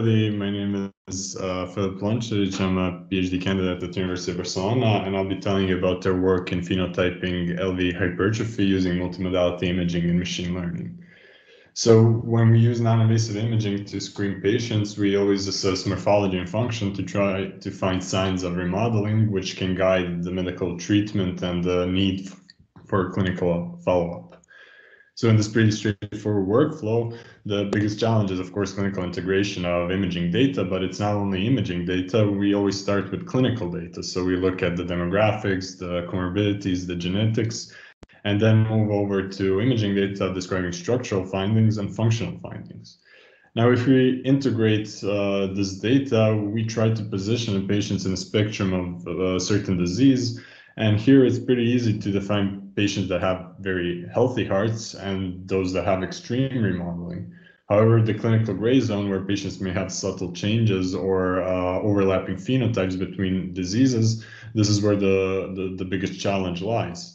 My name is uh, Filip Lončarić. I'm a PhD candidate at the University of Barcelona, and I'll be telling you about their work in phenotyping LV hypertrophy using multimodality imaging and machine learning. So when we use non-invasive imaging to screen patients, we always assess morphology and function to try to find signs of remodeling, which can guide the medical treatment and the need for clinical follow-up. So in this pretty straightforward workflow, the biggest challenge is, of course, clinical integration of imaging data, but it's not only imaging data. We always start with clinical data. So we look at the demographics, the comorbidities, the genetics, and then move over to imaging data describing structural findings and functional findings. Now, if we integrate uh, this data, we try to position patients in a spectrum of a uh, certain disease. And here it's pretty easy to define patients that have very healthy hearts and those that have extreme remodeling. However, the clinical gray zone where patients may have subtle changes or uh, overlapping phenotypes between diseases, this is where the, the, the biggest challenge lies.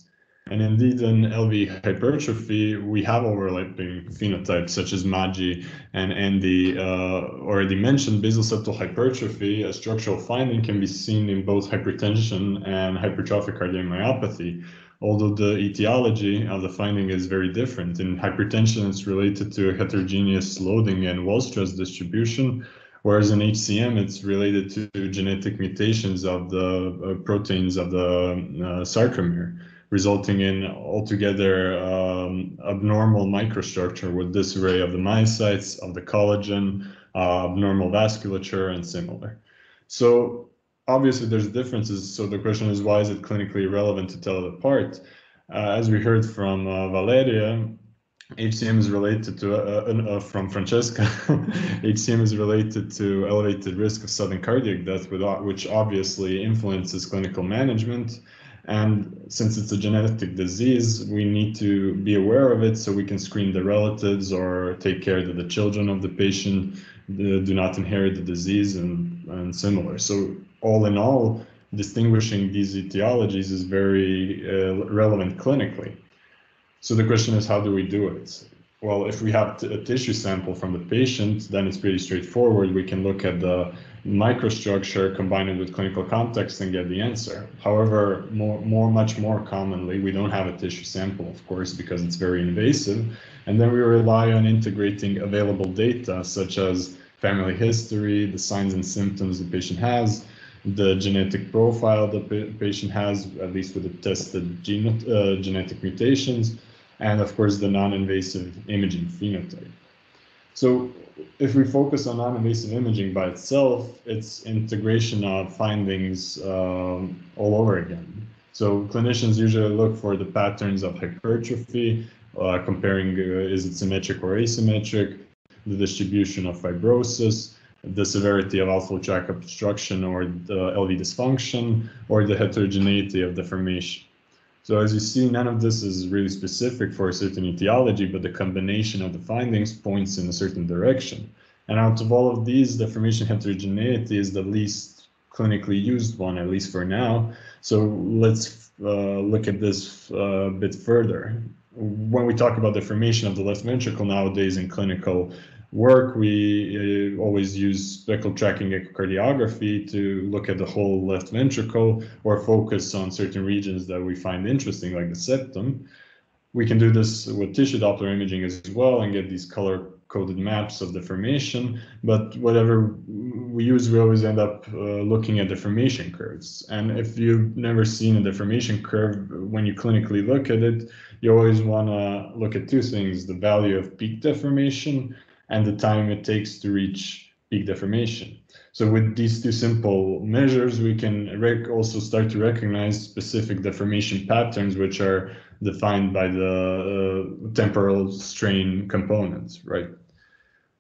And indeed, in LV hypertrophy, we have overlapping phenotypes such as MAGI and Andy uh, already mentioned. Basal septal hypertrophy, a structural finding, can be seen in both hypertension and hypertrophic cardiomyopathy, although the etiology of the finding is very different. In hypertension, it's related to heterogeneous loading and wall stress distribution, whereas in HCM, it's related to genetic mutations of the uh, proteins of the uh, sarcomere resulting in altogether um, abnormal microstructure with disarray of the myocytes, of the collagen, uh, abnormal vasculature, and similar. So obviously there's differences. So the question is, why is it clinically relevant to tell it apart? Uh, as we heard from uh, Valeria, HCM is related to, uh, uh, from Francesca, HCM is related to elevated risk of sudden cardiac death, which obviously influences clinical management. And since it's a genetic disease, we need to be aware of it so we can screen the relatives or take care that the children of the patient uh, do not inherit the disease and, and similar. So all in all, distinguishing these etiologies is very uh, relevant clinically. So the question is, how do we do it? Well, if we have a tissue sample from the patient, then it's pretty straightforward. We can look at the microstructure, combine it with clinical context and get the answer. However, more, more, much more commonly, we don't have a tissue sample, of course, because it's very invasive. And then we rely on integrating available data, such as family history, the signs and symptoms the patient has, the genetic profile the patient has, at least with the tested uh, genetic mutations, and of course the non-invasive imaging phenotype. So if we focus on non-invasive imaging by itself, it's integration of findings um, all over again. So clinicians usually look for the patterns of hypertrophy, uh, comparing uh, is it symmetric or asymmetric, the distribution of fibrosis, the severity of outflow tract obstruction or the LV dysfunction, or the heterogeneity of deformation. So as you see, none of this is really specific for a certain etiology, but the combination of the findings points in a certain direction. And out of all of these, deformation heterogeneity is the least clinically used one, at least for now. So let's uh, look at this uh, a bit further. When we talk about deformation of the left ventricle nowadays in clinical work, we uh, always use speckle tracking echocardiography to look at the whole left ventricle or focus on certain regions that we find interesting, like the septum. We can do this with tissue Doppler imaging as well and get these color coded maps of deformation. But whatever we use, we always end up uh, looking at deformation curves. And if you've never seen a deformation curve, when you clinically look at it, you always want to look at two things, the value of peak deformation and the time it takes to reach peak deformation. So with these two simple measures, we can also start to recognize specific deformation patterns, which are defined by the uh, temporal strain components, right?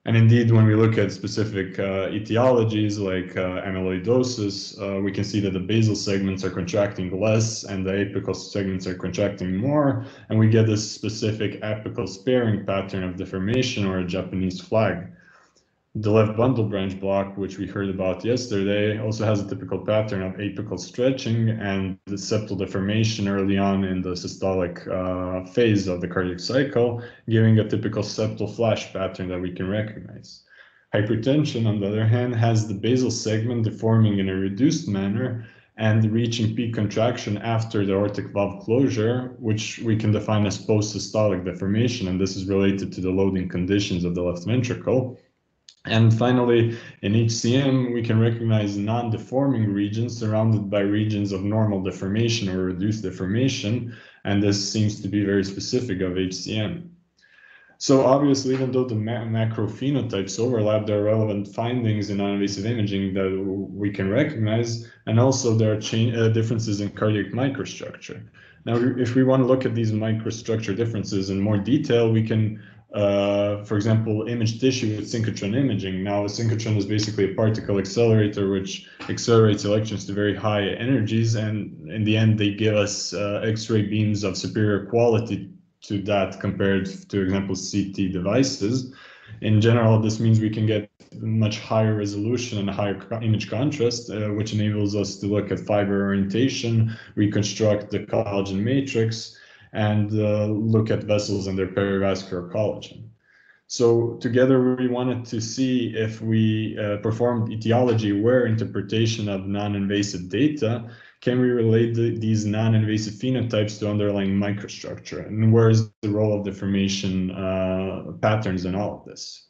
And indeed, when we look at specific uh, etiologies like uh, amyloidosis, uh, we can see that the basal segments are contracting less and the apical segments are contracting more. And we get this specific apical sparing pattern of deformation or a Japanese flag. The left bundle branch block, which we heard about yesterday, also has a typical pattern of apical stretching and the septal deformation early on in the systolic uh, phase of the cardiac cycle, giving a typical septal flash pattern that we can recognize. Hypertension, on the other hand, has the basal segment deforming in a reduced manner and reaching peak contraction after the aortic valve closure, which we can define as post-systolic deformation, and this is related to the loading conditions of the left ventricle. And finally, in HCM, we can recognize non-deforming regions surrounded by regions of normal deformation or reduced deformation, and this seems to be very specific of HCM. So obviously, even though the ma macro phenotypes overlap, there are relevant findings in non-invasive imaging that we can recognize, and also there are uh, differences in cardiac microstructure. Now, if we want to look at these microstructure differences in more detail, we can, uh, for example, image tissue with synchrotron imaging. Now, a synchrotron is basically a particle accelerator which accelerates electrons to very high energies, and in the end, they give us uh, X-ray beams of superior quality to that compared to example CT devices. In general, this means we can get much higher resolution and higher image contrast, uh, which enables us to look at fiber orientation, reconstruct the collagen matrix, and uh, look at vessels and their perivascular collagen. So together we wanted to see if we uh, performed etiology-aware interpretation of non-invasive data can we relate the, these non-invasive phenotypes to underlying microstructure? And where is the role of deformation uh, patterns in all of this?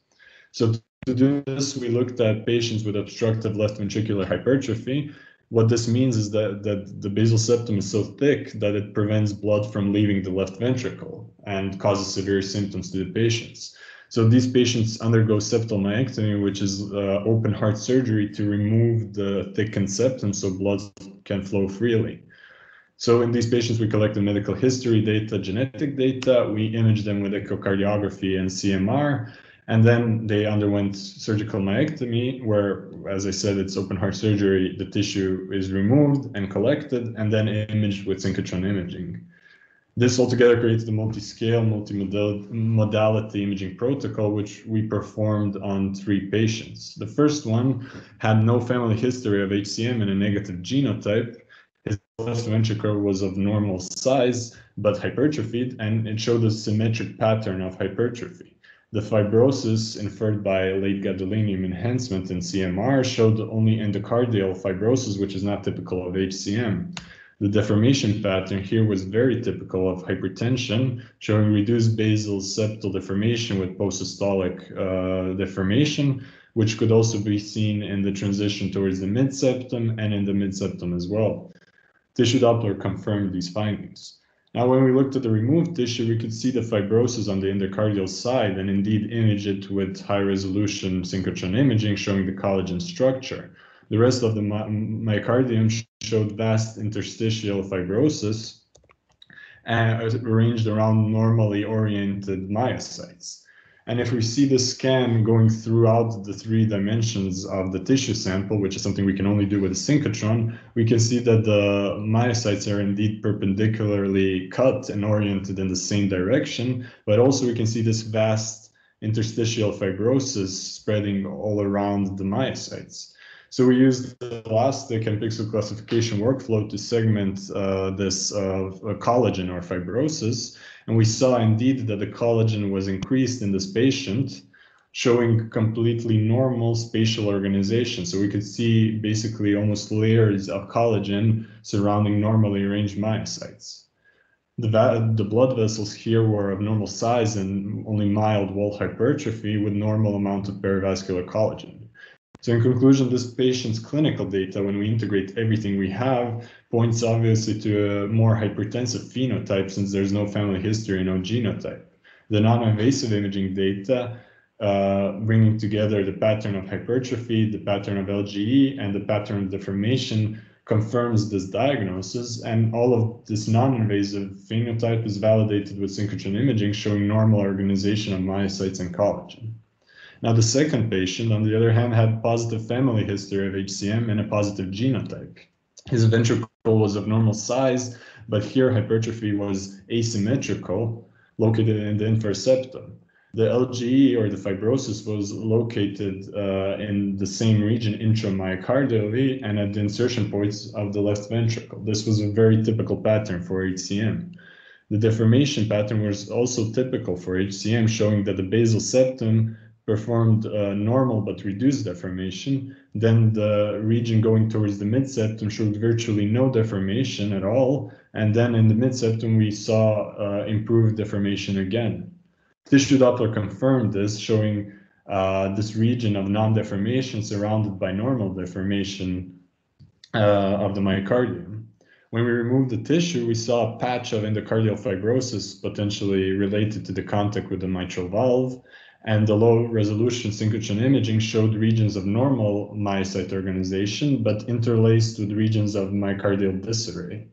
So to do this, we looked at patients with obstructive left ventricular hypertrophy. What this means is that, that the basal septum is so thick that it prevents blood from leaving the left ventricle and causes severe symptoms to the patients. So these patients undergo septal myectomy, which is uh, open heart surgery to remove the thickened septum so blood can flow freely. So in these patients, we collected medical history data, genetic data. We imaged them with echocardiography and CMR, and then they underwent surgical myectomy, where, as I said, it's open heart surgery. The tissue is removed and collected, and then imaged with synchrotron imaging. This altogether creates the multi-scale, multi-modality imaging protocol, which we performed on three patients. The first one had no family history of HCM and a negative genotype. His left ventricle was of normal size, but hypertrophied, and it showed a symmetric pattern of hypertrophy. The fibrosis inferred by late gadolinium enhancement in CMR showed only endocardial fibrosis, which is not typical of HCM. The deformation pattern here was very typical of hypertension, showing reduced basal septal deformation with post-systolic uh, deformation, which could also be seen in the transition towards the mid-septum and in the mid-septum as well. Tissue Doppler confirmed these findings. Now, when we looked at the removed tissue, we could see the fibrosis on the endocardial side and indeed image it with high resolution synchrotron imaging showing the collagen structure. The rest of the myocardium showed vast interstitial fibrosis uh, arranged around normally oriented myocytes. And if we see the scan going throughout the three dimensions of the tissue sample, which is something we can only do with a synchrotron, we can see that the myocytes are indeed perpendicularly cut and oriented in the same direction, but also we can see this vast interstitial fibrosis spreading all around the myocytes. So we used the ilastik and pixel classification workflow to segment uh, this uh, collagen or fibrosis. And we saw indeed that the collagen was increased in this patient, showing completely normal spatial organization. So we could see basically almost layers of collagen surrounding normally arranged myocytes. The, the blood vessels here were of normal size and only mild wall hypertrophy with normal amount of perivascular collagen. So in conclusion, this patient's clinical data, when we integrate everything we have, points obviously to a more hypertensive phenotype since there's no family history, no genotype. The non-invasive imaging data uh, bringing together the pattern of hypertrophy, the pattern of LGE, and the pattern of deformation confirms this diagnosis. And all of this non-invasive phenotype is validated with synchrotron imaging showing normal organization of myocytes and collagen. Now, the second patient, on the other hand, had positive family history of HCM and a positive genotype. His ventricle was of normal size, but here hypertrophy was asymmetrical, located in the septum. The LGE or the fibrosis was located uh, in the same region intramyocardially and at the insertion points of the left ventricle. This was a very typical pattern for HCM. The deformation pattern was also typical for HCM, showing that the basal septum performed uh, normal but reduced deformation. Then the region going towards the mid-septum showed virtually no deformation at all. And then in the mid-septum, we saw uh, improved deformation again. Tissue Doppler confirmed this, showing uh, this region of non-deformation surrounded by normal deformation uh, of the myocardium. When we removed the tissue, we saw a patch of endocardial fibrosis potentially related to the contact with the mitral valve, and the low resolution synchrotron imaging showed regions of normal myocyte organization, but interlaced with regions of myocardial disarray.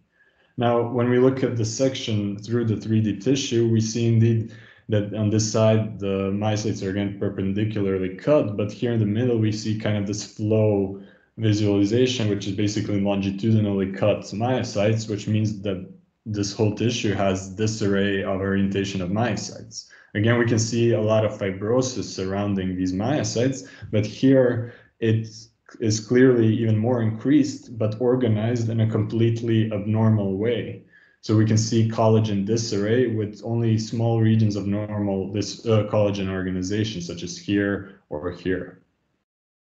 Now, when we look at the section through the 3D tissue, we see indeed that on this side, the myocytes are again perpendicularly cut, but here in the middle, we see kind of this flow visualization, which is basically longitudinally cut myocytes, which means that this whole tissue has disarray of orientation of myocytes. Again, we can see a lot of fibrosis surrounding these myocytes, but here it is clearly even more increased, but organized in a completely abnormal way. So we can see collagen disarray with only small regions of normal this uh, collagen organization, such as here or here.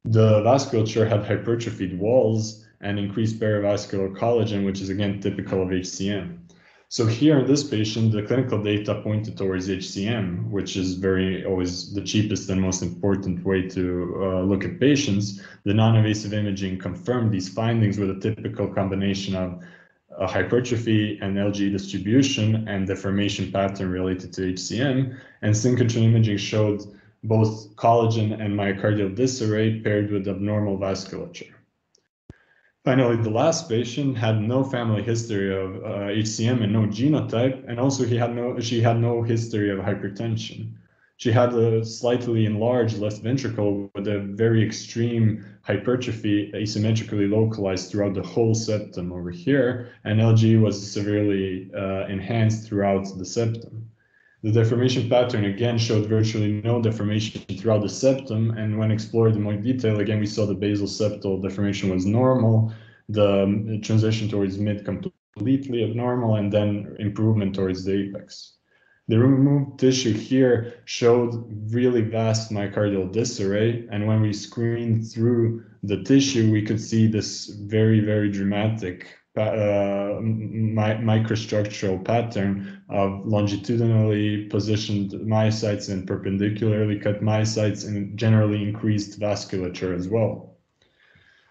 The vasculature had hypertrophied walls and increased perivascular collagen, which is again typical of HCM. So here in this patient, the clinical data pointed towards HCM, which is very always the cheapest and most important way to uh, look at patients. The non-invasive imaging confirmed these findings with a typical combination of uh, hypertrophy and LG distribution and deformation pattern related to HCM. And synchrotron imaging showed both collagen and myocardial disarray paired with abnormal vasculature. Finally, the last patient had no family history of uh, HCM and no genotype, and also he had no she had no history of hypertension. She had a slightly enlarged left ventricle with a very extreme hypertrophy asymmetrically localized throughout the whole septum over here, and LG was severely uh, enhanced throughout the septum. The deformation pattern again showed virtually no deformation throughout the septum, and when explored in more detail, again, we saw the basal septal deformation was normal, the um, transition towards mid completely abnormal, and then improvement towards the apex. The removed tissue here showed really vast myocardial disarray, and when we screened through the tissue, we could see this very, very dramatic uh, microstructural pattern of longitudinally positioned myocytes and perpendicularly cut myocytes and generally increased vasculature as well.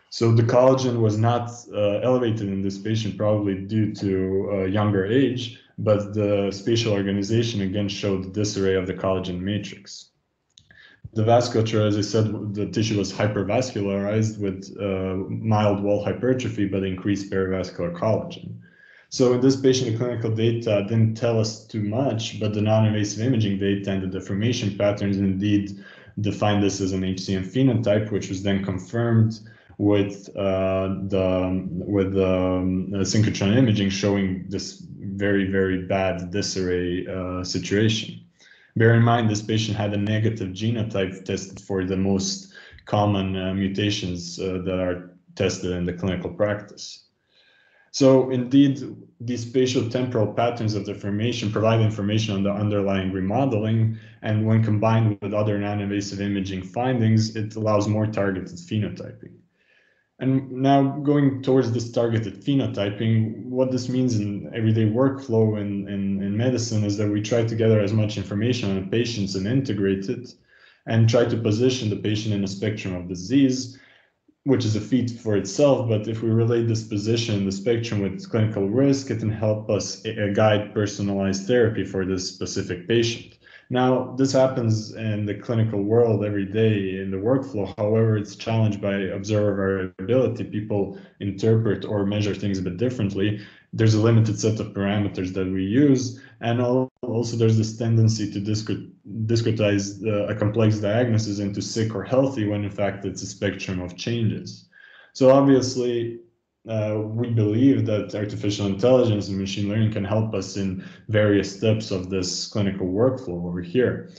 So the collagen was not uh, elevated in this patient, probably due to a younger age, but the spatial organization again showed the disarray of the collagen matrix the vasculature, as I said, the tissue was hypervascularized with uh, mild wall hypertrophy, but increased perivascular collagen. So in this patient, the clinical data didn't tell us too much, but the non-invasive imaging data and the deformation patterns indeed defined this as an HCM phenotype, which was then confirmed with uh, the with the um, synchrotron imaging showing this very very bad disarray uh, situation. Bear in mind, this patient had a negative genotype tested for the most common uh, mutations uh, that are tested in the clinical practice. So indeed, these spatial temporal patterns of deformation provide information on the underlying remodeling, and when combined with other non-invasive imaging findings, it allows more targeted phenotyping. And now going towards this targeted phenotyping, what this means in everyday workflow in, in, in medicine is that we try to gather as much information on patients and integrate it and try to position the patient in a spectrum of disease, which is a feat for itself. But if we relate this position in the spectrum with clinical risk, it can help us uh, guide personalized therapy for this specific patient. Now, this happens in the clinical world every day in the workflow. However, it's challenged by observer variability. People interpret or measure things a bit differently. There's a limited set of parameters that we use. And also there's this tendency to discretize a complex diagnosis into sick or healthy when in fact it's a spectrum of changes. So obviously uh, we believe that artificial intelligence and machine learning can help us in various steps of this clinical workflow over here.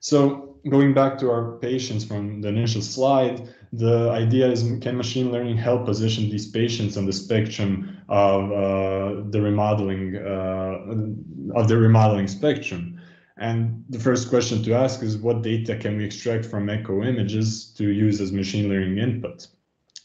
So going back to our patients from the initial slide, the idea is can machine learning help position these patients on the spectrum of uh, the remodeling uh, of the remodeling spectrum? And the first question to ask is what data can we extract from echo images to use as machine learning input?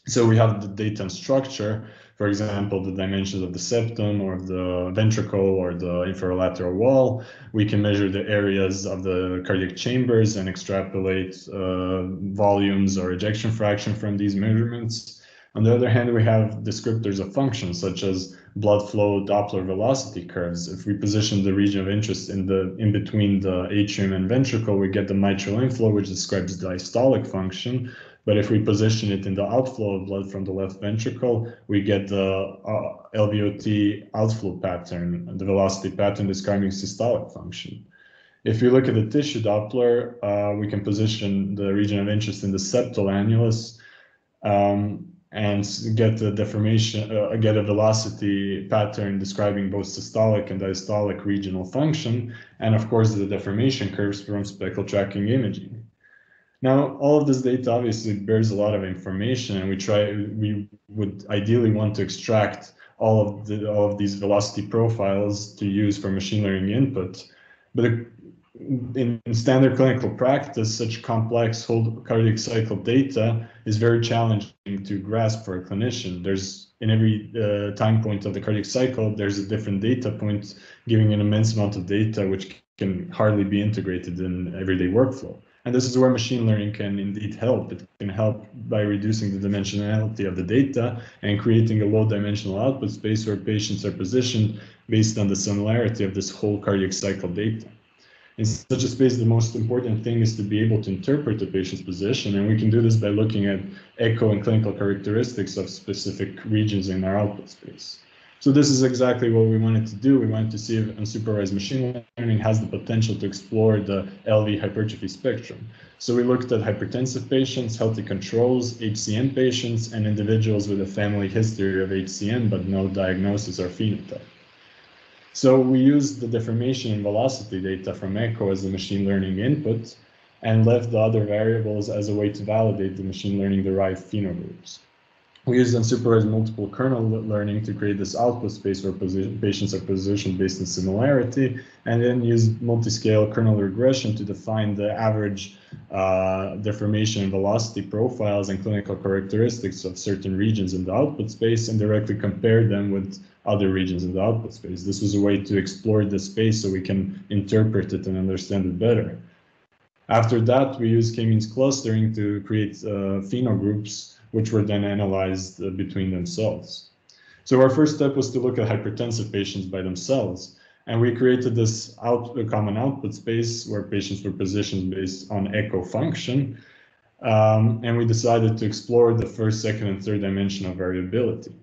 So we have the data and structure, for example, the dimensions of the septum or the ventricle or the inferolateral wall. We can measure the areas of the cardiac chambers and extrapolate uh, volumes or ejection fraction from these measurements. On the other hand, we have descriptors of functions such as blood flow Doppler velocity curves. If we position the region of interest in the in between the atrium and ventricle, we get the mitral inflow, which describes the diastolic function. But if we position it in the outflow of blood from the left ventricle, we get the uh, LVOT outflow pattern, the velocity pattern describing systolic function. If we look at the tissue Doppler, uh, we can position the region of interest in the septal annulus um, and get the deformation, uh, get a velocity pattern describing both systolic and diastolic regional function, and of course the deformation curves from speckle tracking imaging. Now, all of this data obviously bears a lot of information, and we try we would ideally want to extract all of the all of these velocity profiles to use for machine learning input. But in, in standard clinical practice, such complex whole cardiac cycle data is very challenging to grasp for a clinician. There's in every uh, time point of the cardiac cycle, there's a different data point giving an immense amount of data, which can hardly be integrated in everyday workflow. And this is where machine learning can indeed help. It can help by reducing the dimensionality of the data and creating a low dimensional output space where patients are positioned based on the similarity of this whole cardiac cycle data. In such a space, the most important thing is to be able to interpret the patient's position, and we can do this by looking at echo and clinical characteristics of specific regions in our output space. So this is exactly what we wanted to do. We wanted to see if unsupervised machine learning has the potential to explore the LV hypertrophy spectrum. So we looked at hypertensive patients, healthy controls, HCM patients, and individuals with a family history of HCM but no diagnosis or phenotype. So we used the deformation and velocity data from echo as the machine learning input and left the other variables as a way to validate the machine learning derived phenogroups. We used unsupervised multiple kernel learning to create this output space where patients are positioned based on similarity, and then use multi-scale kernel regression to define the average uh, deformation and velocity profiles and clinical characteristics of certain regions in the output space and directly compare them with other regions in the output space. This was a way to explore the space so we can interpret it and understand it better. After that, we use k-means clustering to create uh, phenogroups which were then analyzed uh, between themselves. So our first step was to look at hypertensive patients by themselves. And we created this out, common output space where patients were positioned based on echo function. Um, and we decided to explore the first, second, and third dimension of variability.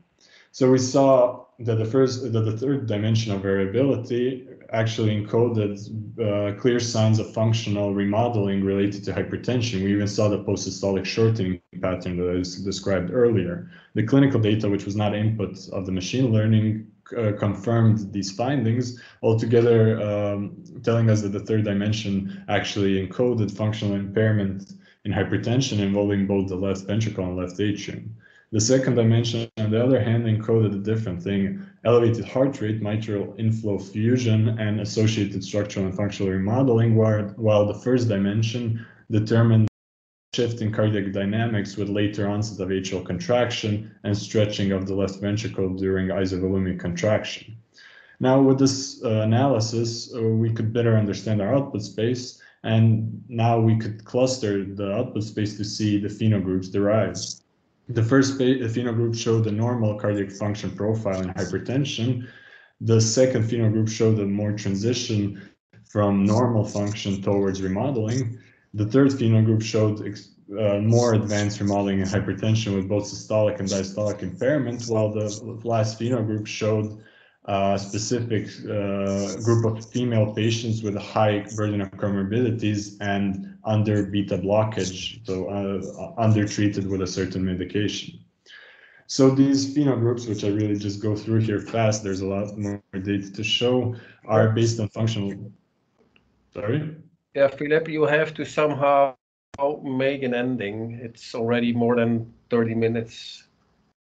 So we saw that the first, that the third dimension of variability actually encoded uh, clear signs of functional remodeling related to hypertension. We even saw the post-systolic shortening pattern that I described earlier. The clinical data, which was not input of the machine learning, uh, confirmed these findings, altogether um, telling us that the third dimension actually encoded functional impairment in hypertension involving both the left ventricle and left atrium. The second dimension, on the other hand, encoded a different thing, elevated heart rate, mitral inflow fusion, and associated structural and functional remodeling, while, the first dimension determined shift in cardiac dynamics with later onset of atrial contraction and stretching of the left ventricle during isovolumic contraction. Now, with this uh, analysis, uh, we could better understand our output space, and now we could cluster the output space to see the phenogroups derived. The first phenogroup showed the normal cardiac function profile in hypertension. The second phenogroup showed a more transition from normal function towards remodeling. The third phenogroup showed uh, more advanced remodeling in hypertension with both systolic and diastolic impairment, while the last phenogroup showed a specific uh, group of female patients with a high burden of comorbidities and under beta blockage, so uh, undertreated with a certain medication. So these phenogroups, which I really just go through here fast, there's a lot more data to show, are based on functional. Sorry. Yeah, Filip, you have to somehow make an ending. It's already more than 30 minutes,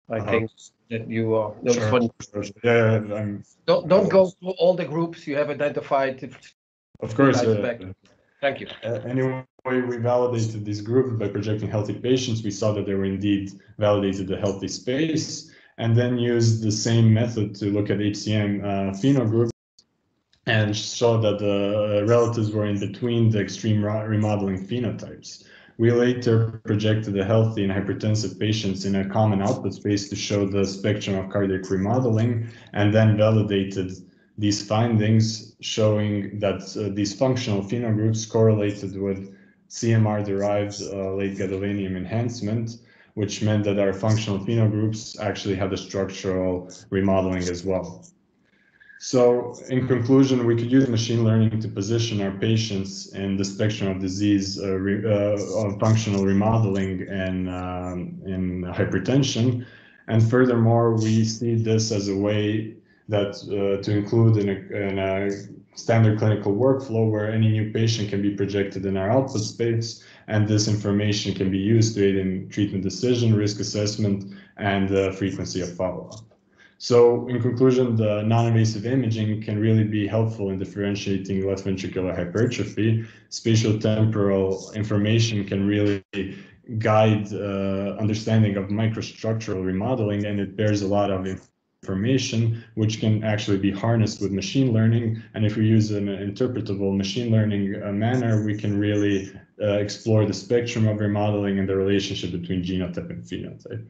I uh -huh. think that you are. No, sure, sure, sure. Yeah, yeah. Don't don't go through all the groups you have identified. Of course. Thank you. Anyway, we validated this group by projecting healthy patients. We saw that they were indeed validated the healthy space, and then used the same method to look at HCM uh, phenogroup and saw that the relatives were in between the extreme remodeling phenotypes. We later projected the healthy and hypertensive patients in a common output space to show the spectrum of cardiac remodeling and then validated these findings showing that uh, these functional phenogroups correlated with CMR-derived uh, late gadolinium enhancement, which meant that our functional phenogroups actually had a structural remodeling as well. So in conclusion, we could use machine learning to position our patients in the spectrum of disease uh, re, uh, of functional remodeling and um, in hypertension. And furthermore, we see this as a way that uh, to include in a, in a, standard clinical workflow where any new patient can be projected in our output space and this information can be used to aid in treatment decision, risk assessment, and uh, frequency of follow-up. So in conclusion, the non-invasive imaging can really be helpful in differentiating left ventricular hypertrophy. Spatial temporal information can really guide uh, understanding of microstructural remodeling, and it bears a lot of information, which can actually be harnessed with machine learning. And if we use an interpretable machine learning uh, manner, we can really uh, explore the spectrum of remodeling and the relationship between genotype and phenotype.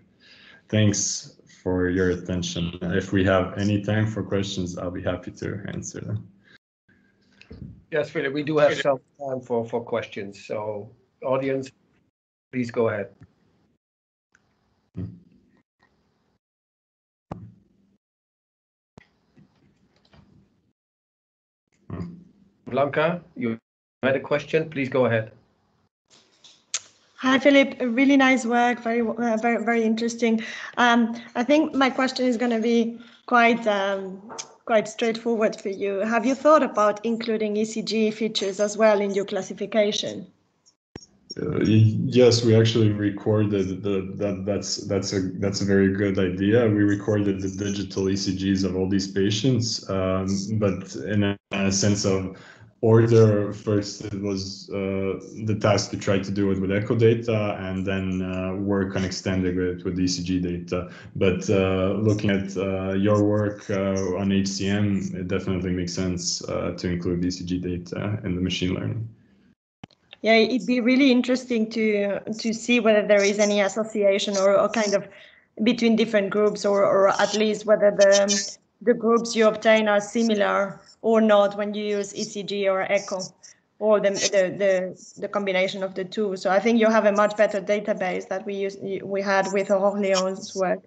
Thanks for your attention. If we have any time for questions, I'll be happy to answer them. Yes, Filip, we do have some time for, for questions. So audience, please go ahead. Hmm. Blanca, you had a question? Please go ahead. Hi, Filip. Really nice work. Very, uh, very, very interesting. Um, I think my question is going to be quite, um, quite straightforward for you. Have you thought about including ECG features as well in your classification? Uh, yes, we actually recorded the, that. That's that's a that's a very good idea. We recorded the digital ECGs of all these patients, um, but in a, a sense of order first it was uh, the task to try to do it with echo data and then uh, work on extending it with ecg data. But uh, looking at uh, your work uh, on hcm it definitely makes sense uh, to include ecg data in the machine learning. Yeah it'd be really interesting to to see whether there is any association or, or kind of between different groups or, or at least whether the the groups you obtain are similar or not when you use ECG or echo or the, the, the, the, combination of the two. So I think you have a much better database that we use we had with Aurélien's work.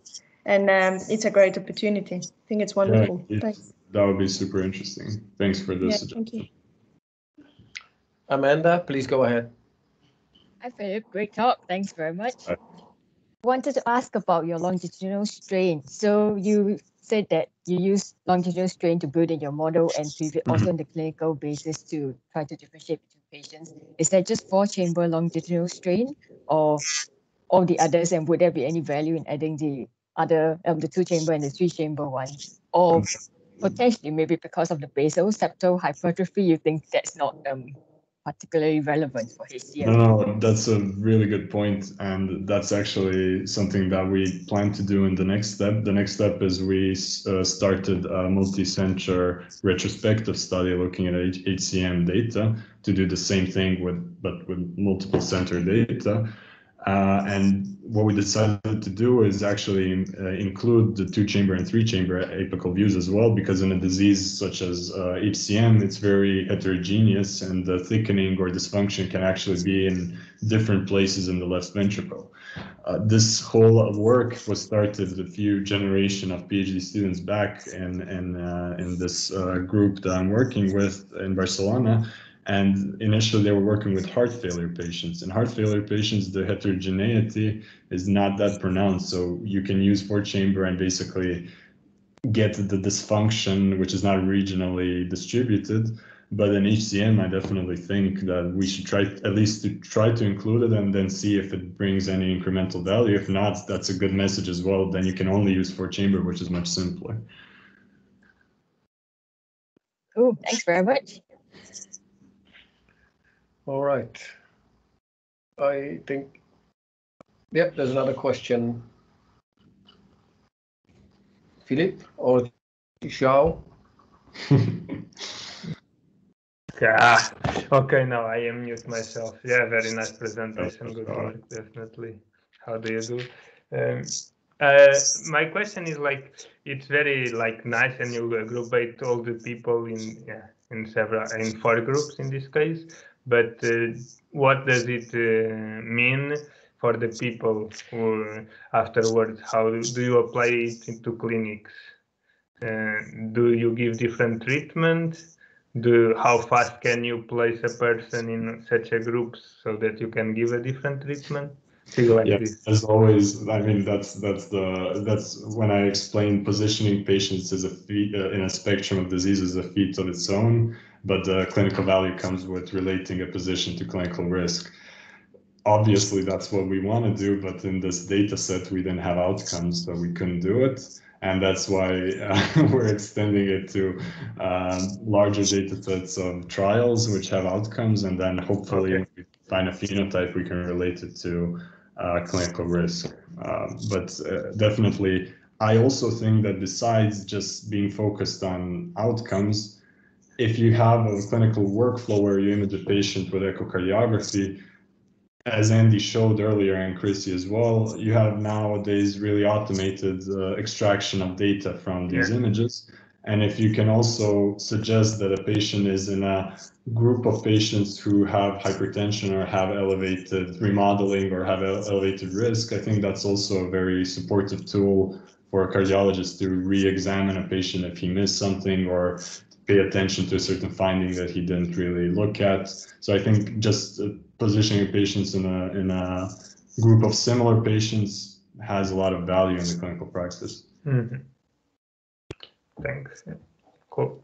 And um, it's a great opportunity. I think it's wonderful. Yeah, Thanks. That would be super interesting. Thanks for this. Yeah, thank you. Amanda, please go ahead. Hi, Filip. Great talk. Thanks very much. Hi. Wanted to ask about your longitudinal strain. So you said that you use longitudinal strain to build in your model and also on the clinical basis to try to differentiate between patients. Is that just four chamber longitudinal strain or all the others? And would there be any value in adding the other, um, the two chamber and the three chamber one? Or mm-hmm. potentially maybe because of the basal septal hypertrophy, you think that's not um, particularly relevant for HCM. No, no, that's a really good point, and that's actually something that we plan to do in the next step. The next step is we uh, started a multi-center retrospective study looking at HCM data to do the same thing with but with multiple center data. Uh, and what we decided to do is actually uh, include the two chamber and three chamber apical views as well, because in a disease such as uh, HCM, it's very heterogeneous and the thickening or dysfunction can actually be in different places in the left ventricle. Uh, this whole work was started a few generation of PhD students back in, in, uh, in this uh, group that I'm working with in Barcelona and initially, they were working with heart failure patients. In heart failure patients, the heterogeneity is not that pronounced. So you can use four chamber and basically get the dysfunction, which is not regionally distributed. But in HCM, I definitely think that we should try at least to try to include it and then see if it brings any incremental value. If not, that's a good message as well. Then you can only use four chamber, which is much simpler. Cool. Thanks very much. All right. I think, yep, there's another question. Filip or Xiao? Yeah. Okay, now I am mute myself. Yeah, very nice presentation. Good work, definitely. How do you do? Um, uh, my question is like, it's very like nice and you group by all the people in yeah in several in four groups in this case. But uh, what does it uh, mean for the people who afterwards? How do, you apply it into clinics? Uh, do you give different treatment? Do how fast can you place a person in such a group so that you can give a different treatment? Like yeah, this. as always, I mean that's that's the that's when I explain positioning patients as a feat uh, in a spectrum of diseases, a feat of its own but the clinical value comes with relating a position to clinical risk. Obviously, that's what we want to do, but in this data set, we didn't have outcomes, so we couldn't do it. And that's why uh, we're extending it to um, larger data sets of trials which have outcomes, and then hopefully okay. we find a phenotype we can relate it to uh, clinical risk. Uh, but uh, definitely, I also think that besides just being focused on outcomes, if you have a clinical workflow where you image a patient with echocardiography, as Andy showed earlier and Chrissy as well, you have nowadays really automated uh, extraction of data from these yeah. images. And if you can also suggest that a patient is in a group of patients who have hypertension or have elevated remodeling or have elevated risk, I think that's also a very supportive tool for a cardiologist to re-examine a patient if he missed something or pay attention to a certain finding that he didn't really look at. So I think just uh, positioning patients in a in a group of similar patients has a lot of value in the clinical practice. Mm -hmm. Thanks. Cool.